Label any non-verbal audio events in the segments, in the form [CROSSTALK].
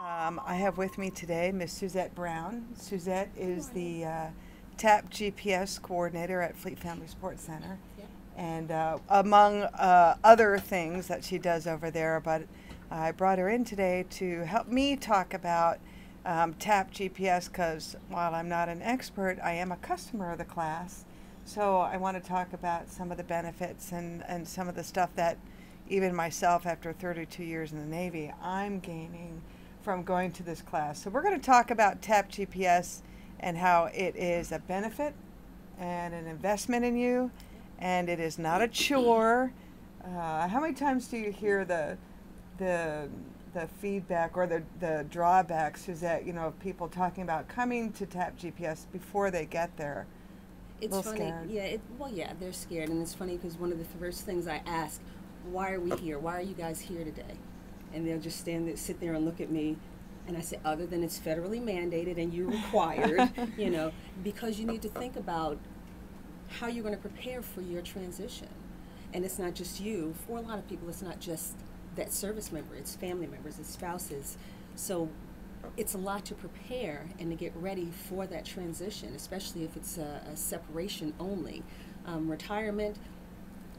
Um, I have with me today Miss Suzette Brown. Suzette is the uh, TAP GPS coordinator at Fleet Family Support Center. Yep. And uh, among uh, other things that she does over there, but I brought her in today to help me talk about um, TAP GPS because while I'm not an expert, I am a customer of the class. So I want to talk about some of the benefits and, and some of the stuff that even myself, after 32 years in the Navy, I'm gaining from going to this class. So we're going to talk about TAP GPS and how it is a benefit and an investment in you, and it is not a chore. Uh, how many times do you hear the the the feedback or the the drawbacks is that you know of people talking about coming to Tap GPS before they get there? It's funny. scared. Yeah, it, well, yeah, they're scared, and it's funny because one of the first things I ask, "Why are we here? Why are you guys here today?" And they'll just stand there, sit there, and look at me, and I say, "Other than it's federally mandated and you're required, [LAUGHS] you know, because you need to think about how you're going to prepare for your transition, and it's not just you. For a lot of people, it's not just that service member; it's family members, it's spouses. So it's a lot to prepare and to get ready for that transition, especially if it's a, a separation only. Um, retirement,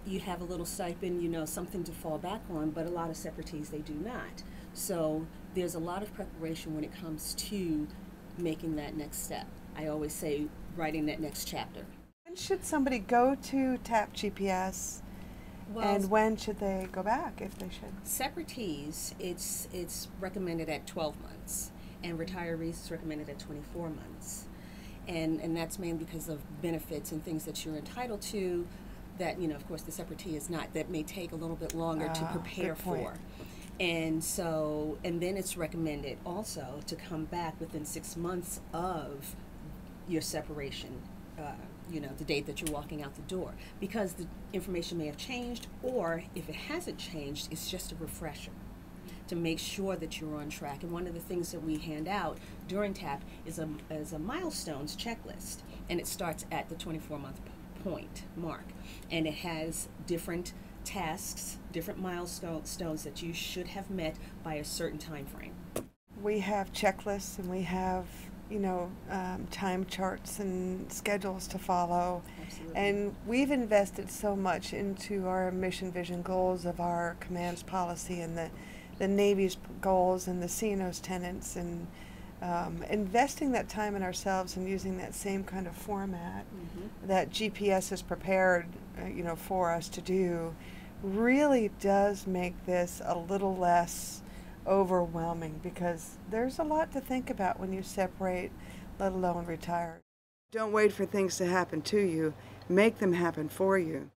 you have a little stipend, you know, something to fall back on, but a lot of separatees, they do not. So there's a lot of preparation when it comes to making that next step. I always say writing that next chapter. When should somebody go to Tap GPS, and when should they go back if they should? separatees, it's it's recommended at 12 months, and retirees it's recommended at 24 months, and and that's mainly because of benefits and things that you're entitled to, that you know, of course, the separatee is not. That may take a little bit longer to Ah, prepare for. And so, and then it's recommended also to come back within six months of your separation, uh, you know, the date that you're walking out the door, because the information may have changed, or if it hasn't changed, it's just a refresher to make sure that you're on track. And one of the things that we hand out during TAP is a, is a milestones checklist, and it starts at the 24 month point mark, and it has different tasks, different milestones that you should have met by a certain time frame. we have checklists and we have you know um, time charts and schedules to follow Absolutely. and we've invested so much into our mission vision goals of our commands policy and the the navy's goals and the cno's tenants and um, investing that time in ourselves and using that same kind of format Mhm. that gps has prepared uh, you know for us to do really does make this a little less overwhelming because there's a lot to think about when you separate, let alone retire. Don't wait for things to happen to you, make them happen for you.